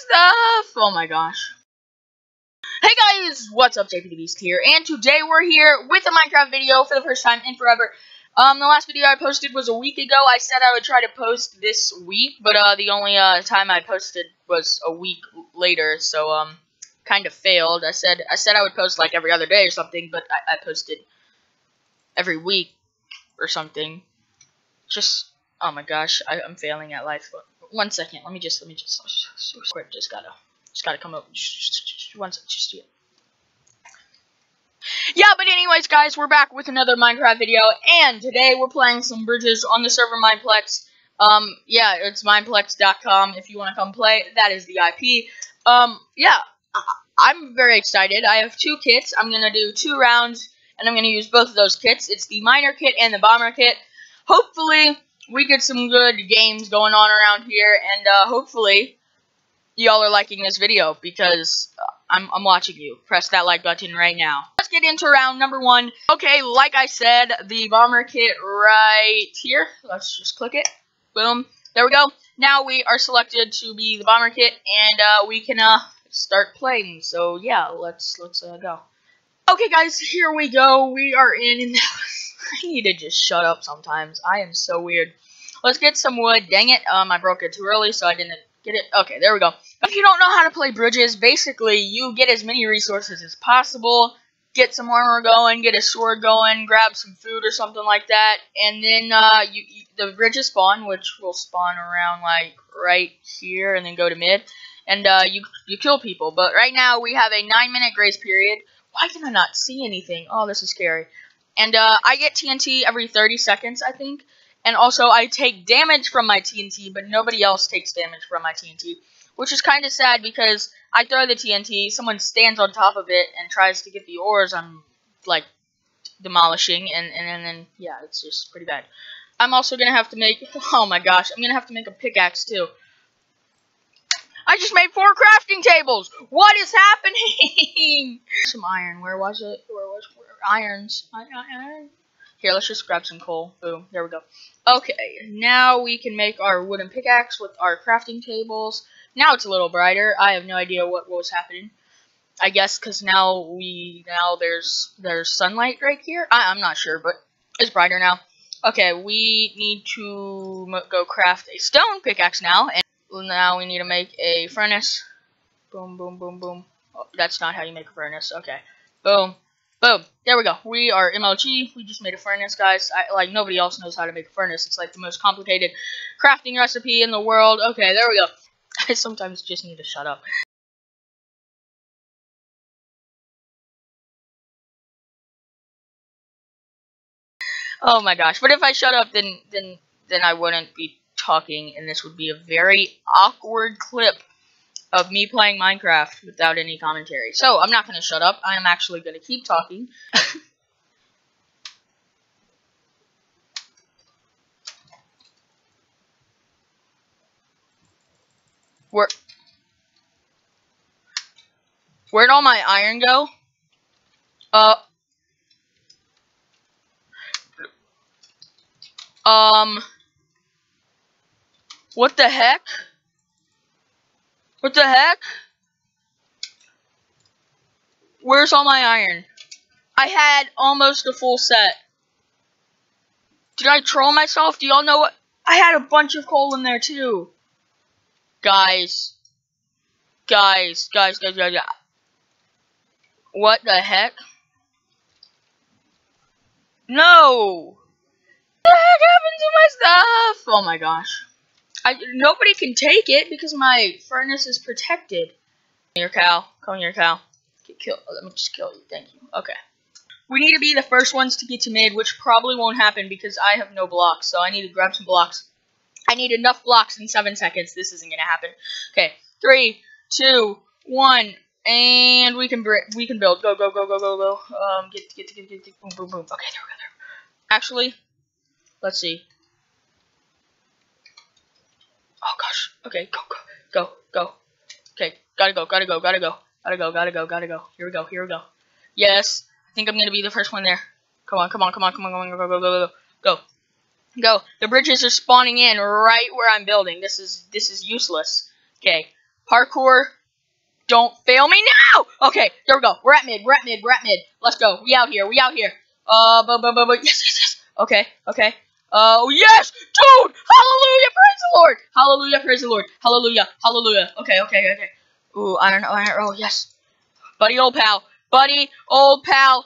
stuff! Oh my gosh. Hey guys, what's up, JP the Beast here, and today we're here with a Minecraft video for the first time in forever. Um, the last video I posted was a week ago. I said I would try to post this week, but uh, the only uh, time I posted was a week later, so um, kind of failed. I said I said I would post like every other day or something, but I, I posted every week or something. Just oh my gosh, I, am failing at life. One second, let me just let me just quick. Just gotta just gotta come up. One second, just yeah. Yeah, but anyways, guys, we're back with another Minecraft video, and today we're playing some bridges on the server Mineplex. Um, yeah, it's mineplex.com if you want to come play. That is the IP. Um, yeah, I'm very excited. I have two kits. I'm to do two rounds, and I'm to use both of those kits. It's the miner kit and the bomber kit. Hopefully, we get some good games going on around here, and uh, hopefully, y'all are liking this video, because I'm, I'm watching you. Press that like button right now. Let's get into round number one. Okay, like I said, the bomber kit right here. Let's just click it. Boom. There we go. Now we are selected to be the bomber kit, and uh, we can uh, start playing. So yeah, let's let's uh, go. Okay, guys, here we go. We are in. I need to just shut up sometimes. I am so weird. Let's get some wood. Dang it. Um, I broke it too early, so I didn't get it. Okay, there we go. If you don't know how to play bridges, basically, you get as many resources as possible. Get some armor going, get a sword going, grab some food or something like that, and then uh, you, you the bridges spawn, which will spawn around like right here, and then go to mid and uh, you you kill people. But right now we have a nine minute grace period. Why can I not see anything? Oh, this is scary. And uh, I get TNT every 30 seconds, I think. And also I take damage from my TNT, but nobody else takes damage from my TNT. Which is kind of sad because I throw the TNT, someone stands on top of it and tries to get the ores I'm, like, demolishing. And, and, and then, yeah, it's just pretty bad. I'm also going to have to make, oh my gosh, I'm going to have to make a pickaxe too. I just made four crafting tables. What is happening? some iron. Where was it? Where was? Irons? Iron. Here, let's just grab some coal. Boom. There we go. Okay, now we can make our wooden pickaxe with our crafting tables. Now it's a little brighter. I have no idea what, was happening. I guess because now we now there's there's sunlight right here. I, I'm not sure, but it's brighter now. Okay, we need to go craft a stone pickaxe now. And now we need to make a furnace. Boom, boom, boom, boom. Oh, that's not how you make a furnace. Okay. Boom. Boom. There we go. We are MLG. We just made a furnace, guys. I, like, nobody else knows how to make a furnace. It's like the most complicated crafting recipe in the world. Okay, there we go. I sometimes just need to shut up. Oh my gosh. But if I shut up, then, then, then I wouldn't be talking, and this would be a very awkward clip of me playing Minecraft without any commentary. So, I'm not going to shut up. I am actually going to keep talking. Where... Where'd all my iron go? Uh... Um... What the heck? What the heck? Where's all my iron? I had almost a full set. Did I troll myself? Do y'all know what? I had a bunch of coal in there too. Guys. Guys, guys, guys, guys, guys. What the heck? No! What the heck happened to my stuff? Oh my gosh. I, nobody can take it because my furnace is protected. Here, cow. Come here, cow. Get killed. Let me just kill you. Thank you. Okay. We need to be the first ones to get to mid, which probably won't happen because I have no blocks. So I need to grab some blocks. I need enough blocks in seven seconds. This isn't gonna happen. Okay. Three, two, one, and we can we can build. Go, go, go, go, go, go. Um, get, get, get, get, get, boom, boom, boom. Okay, there we go. There. Actually, let's see. Oh gosh. Okay, go, go, go, go. Okay, gotta go, gotta go, gotta go, gotta go, gotta go, gotta go. Here we go, here we go. Yes, I think I'm gonna be the first one there. Come on, come on, come on, come on, come on, go, go, go, go, go, go. Go. The bridges are spawning in right where I'm building. This is this is useless. Okay. Parkour. Don't fail me now! Okay, there we go. We're at mid. We're at mid. We're at mid. Let's go. We out here. We out here. Uh, but, but, but, but, yes, yes, yes. Okay, okay. Oh, yes! Dude! Hallelujah! Praise the Lord! Hallelujah! Praise the Lord! Hallelujah! Hallelujah! Okay, okay, okay. Ooh, iron, iron, oh, yes. Buddy, old pal. Buddy, old pal.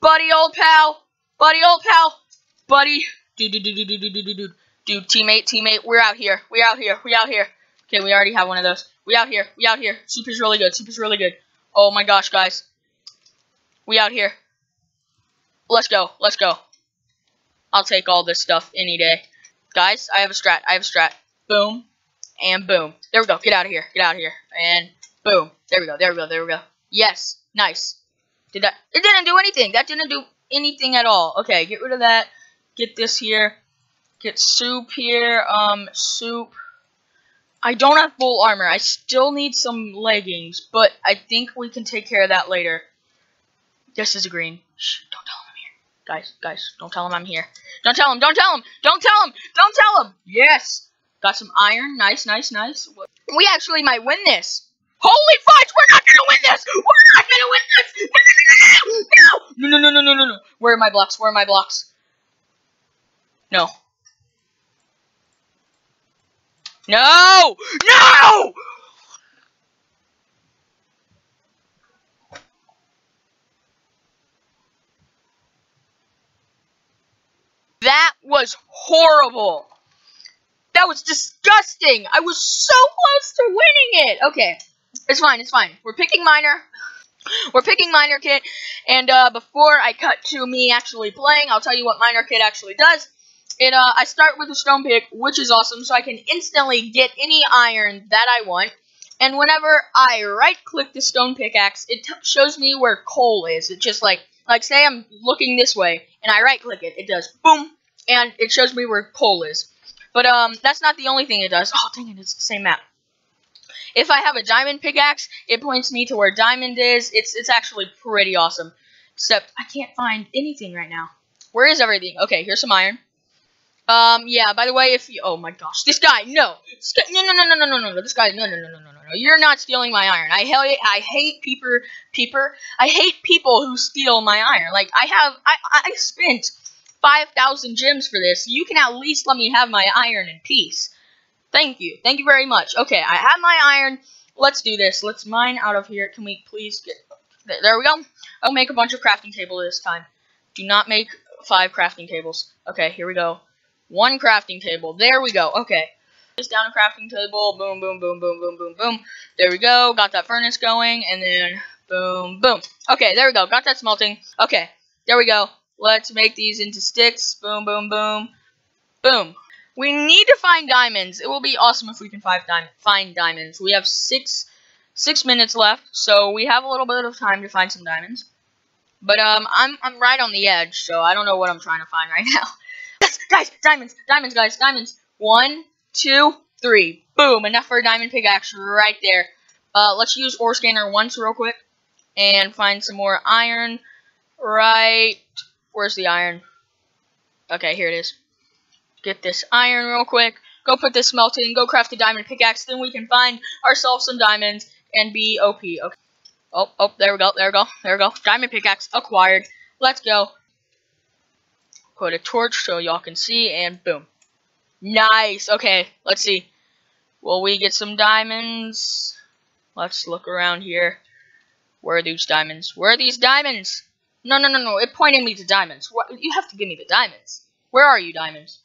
Buddy, old pal. Buddy, old pal. Buddy. Dude, dude, dude, dude, dude, dude, dude, dude. Teammate, teammate. We're out here. We're out here. We're out here. Okay, we already have one of those. We out here. We out here. Super's really good. Super's really good. Oh my gosh, guys. We out here. Let's go. Let's go. I'll take all this stuff any day. Guys, I have a strat. I have a strat. Boom. And boom. There we go. Get out of here. Get out of here. And boom. There we go. There we go. There we go. Yes. Nice. Did that? It didn't do anything. That didn't do anything at all. Okay, get rid of that. Get this here. Get soup here. Um, soup. I don't have full armor. I still need some leggings, but I think we can take care of that later. This is a green. Shh, don't tell. Guys, guys, don't tell him I'm here. Don't tell him, don't tell him, don't tell him, don't tell him. Yes. Got some iron. Nice, nice, nice. We actually might win this. Holy fudge, we're not gonna win this! We're not gonna win this! No! No, no, no, no, no, no. Where are my blocks? Where are my blocks? No. No! No! That was horrible. That was disgusting. I was so close to winning it. Okay, it's fine. It's fine. We're picking miner. We're picking miner kit. And uh, before I cut to me actually playing, I'll tell you what miner kit actually does. It, uh, I start with a stone pick, which is awesome, so I can instantly get any iron that I want. And whenever I right-click the stone pickaxe, it shows me where coal is. It just like, like say I'm looking this way, and I right-click it, it does boom, and it shows me where coal is. But um, that's not the only thing it does. Oh, dang it, it's the same map. If I have a diamond pickaxe, it points me to where diamond is. It's it's actually pretty awesome. Except I can't find anything right now. Where is everything? Okay, here's some iron. Um, yeah, by the way, if you, oh my gosh, this guy, no, this no, no, no, no, no, no, no, this guy, no, no, no, no, no, no, no, you're not stealing my iron. I hate, I hate peeper, peeper, I hate people who steal my iron. Like, I have, I, I spent 5,000 gems for this. You can at least let me have my iron in peace. Thank you, thank you very much. Okay, I have my iron. Let's do this. Let's mine out of here. Can we please get, there we go. I'll make a bunch of crafting table this time. Do not make five crafting tables. Okay, here we go. One crafting table. There we go. Okay. Just down a crafting table. Boom, boom, boom, boom, boom, boom, boom. There we go. Got that furnace going. And then boom, boom. Okay, there we go. Got that smelting. Okay, there we go. Let's make these into sticks. Boom, boom, boom. Boom. We need to find diamonds. It will be awesome if we can find, di find diamonds. We have six six minutes left, so we have a little bit of time to find some diamonds. But um, I'm I'm right on the edge, so I don't know what I'm trying to find right now. Yes, guys, diamonds, diamonds, guys, diamonds. One, two, three. Boom, enough for a diamond pickaxe right there. Uh, let's use ore scanner once real quick and find some more iron. Right, where's the iron? Okay, here it is. Get this iron real quick. Go put this smelting. Go craft a diamond pickaxe. Then we can find ourselves some diamonds and be OP. Okay. Oh, oh, there we go. There we go. There we go. Diamond pickaxe acquired. Let's go put a torch so y'all can see, and boom. Nice. Okay, let's see. Will we get some diamonds? Let's look around here. Where are these diamonds? Where are these diamonds? No, no, no, no. It pointed me to diamonds. What? You have to give me the diamonds. Where are you, diamonds?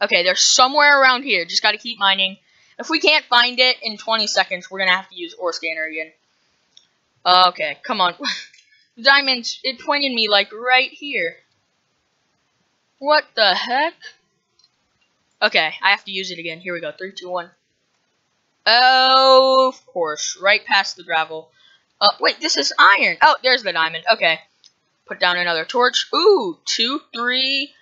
Okay, they're somewhere around here. Just got to keep mining. If we can't find it in 20 seconds, we're to have to use ore scanner again. Okay, come on. diamonds, it pointed me, like, right here. What the heck? Okay, I have to use it again. Here we go. Three, two, one. Oh, of course. Right past the gravel. Uh, wait, this is iron. Oh, there's the diamond. Okay. Put down another torch. Ooh, two, three,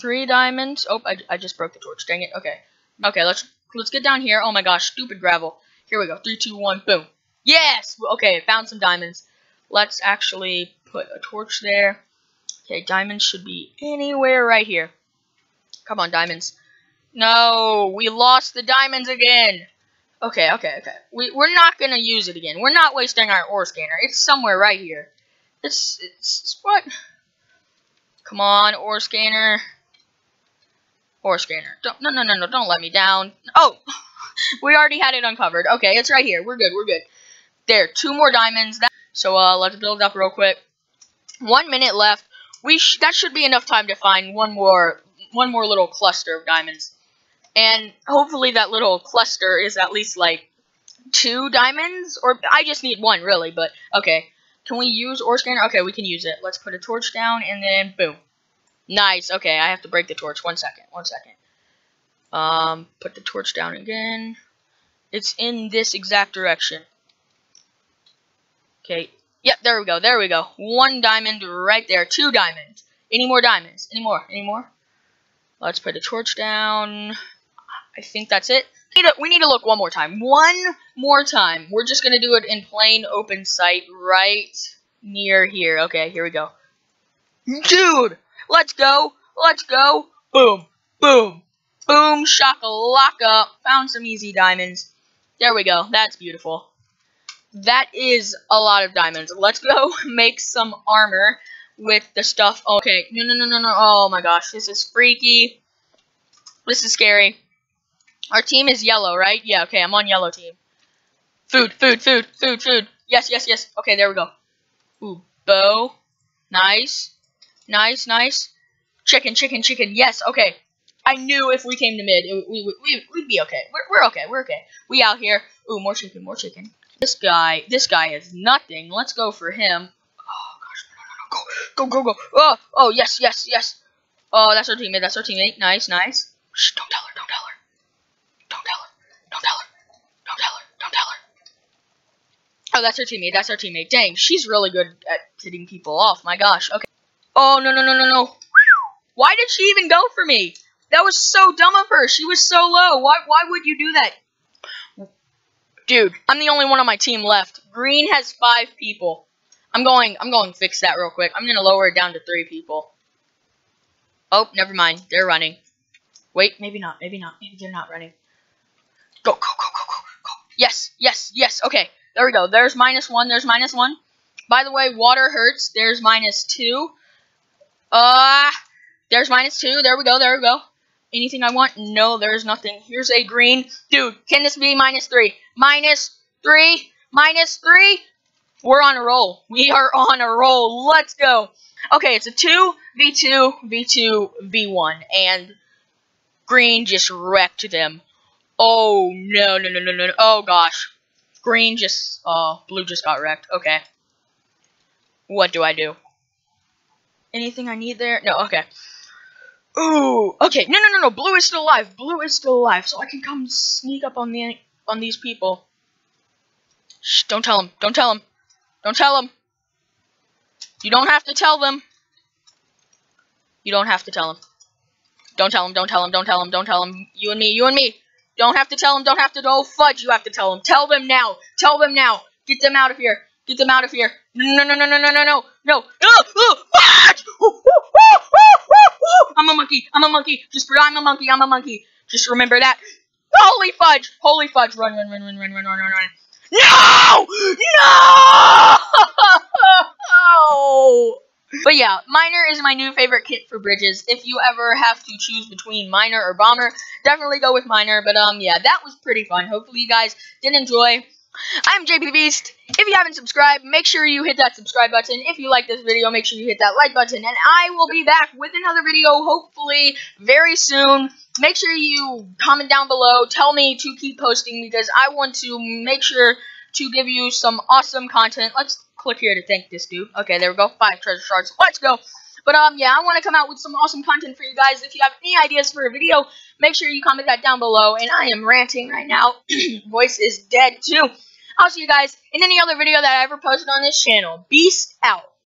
three diamonds. Oh, I, I just broke the torch. Dang it. Okay. Okay, let's let's get down here. Oh my gosh, stupid gravel. Here we go. Three, two, one. Boom. Yes. Okay, found some diamonds. Let's actually put a torch there. Okay, diamonds should be anywhere right here. Come on, diamonds. No, we lost the diamonds again. Okay, okay, okay. We, we're not going to use it again. We're not wasting our ore scanner. It's somewhere right here. It's, it's, it's what? Come on, ore scanner. Ore scanner. Don't, no, no, no, no, don't let me down. Oh, we already had it uncovered. Okay, it's right here. We're good, we're good. There, two more diamonds. That, so, uh, let's build up real quick. One minute left. We sh that should be enough time to find one more one more little cluster of diamonds. And hopefully that little cluster is at least like two diamonds, or I just need one really, but okay. Can we use ore scanner? Okay, we can use it. Let's put a torch down and then boom. Nice. Okay, I have to break the torch. One second. One second. Um, put the torch down again. It's in this exact direction. Okay. Yep, there we go. There we go. One diamond right there. Two diamonds. Any more diamonds? Any more? Any more? Let's put the torch down. I think that's it. We need, to, we need to look one more time. One more time. We're just going to do it in plain open sight right near here. Okay, here we go. Dude, let's go. Let's go. Boom. Boom. Boom. Shakalaka. Found some easy diamonds. There we go. That's beautiful. That is a lot of diamonds. Let's go make some armor with the stuff. Okay, no, no, no, no, no. Oh my gosh, this is freaky. This is scary. Our team is yellow, right? Yeah, okay, I'm on yellow team. Food, food, food, food, food. Yes, yes, yes. Okay, there we go. Ooh, bow. Nice. Nice, nice. Chicken, chicken, chicken. Yes, okay. I knew if we came to mid, it, we, we, we'd be okay. We're, we're okay, we're okay. We out here. Ooh, more chicken, more chicken. This guy, this guy is nothing. Let's go for him. Oh gosh. no, no, no, Go, go, go. Oh, oh, yes, yes, yes. Oh, that's our teammate. That's our teammate. Nice, nice. Shh, don't tell her. Don't tell her. Don't tell her. Don't tell her. Don't tell her. Don't tell her. Oh, that's our teammate. That's our teammate. Dang, she's really good at hitting people off. My gosh. Okay. Oh, no, no, no, no, no. Why did she even go for me? That was so dumb of her. She was so low. Why, why would you do that? Dude, I'm the only one on my team left. Green has five people. I'm going, I'm going to fix that real quick. I'm going to lower it down to three people. Oh, never mind. They're running. Wait, maybe not. Maybe not. Maybe they're not running. Go, go, go, go, go, go. Yes, yes, yes. Okay, there we go. There's minus one. There's minus one. By the way, water hurts. There's minus two. Uh, there's minus two. There we go. There we go. Anything I want? No, there's nothing. Here's a green. Dude, can this be minus three? Minus three? Minus three? We're on a roll. We are on a roll. Let's go. Okay, it's a 2, V2, V2, V1. And green just wrecked them. Oh, no, no, no, no, no. Oh, gosh. Green just, oh, blue just got wrecked. Okay. What do I do? Anything I need there? No, okay. Ooh, okay. No, no, no, no. Blue is still alive. Blue is still alive. So I can come sneak up on the on these people. Shh, don't tell them. Don't tell them. Don't tell them. You don't have to tell them. You don't have to tell them. Don't tell them, don't tell them, don't tell them, don't tell them. You and me, you and me. Don't have to tell them, don't have to, oh fudge, you have to tell them. Tell them now. Tell them now. Get them out of here. Get them out of here. No, no, no, no, no, no, no, no. Fudge! I'm a monkey. I'm a monkey. Just, I'm a monkey. I'm a monkey. Just remember that. Holy fudge! Holy fudge! Run, run, run, run, run, run, run, run, run. No! No! But yeah, Miner is my new favorite kit for bridges. If you ever have to choose between Miner or Bomber, definitely go with Miner. But um, yeah, that was pretty fun. Hopefully you guys did enjoy. I'm JP Beast. If you haven't subscribed, make sure you hit that subscribe button. If you like this video, make sure you hit that like button. And I will be back with another video, hopefully, very soon. Make sure you comment down below. Tell me to keep posting because I want to make sure to give you some awesome content. Let's click here to thank this dude. Okay, there we go. Five treasure shards. Let's go. But, um, yeah, I want to come out with some awesome content for you guys. If you have any ideas for a video, make sure you comment that down below. And I am ranting right now. Voice is dead, too. I'll see you guys in any other video that I ever posted on this channel. Beast out.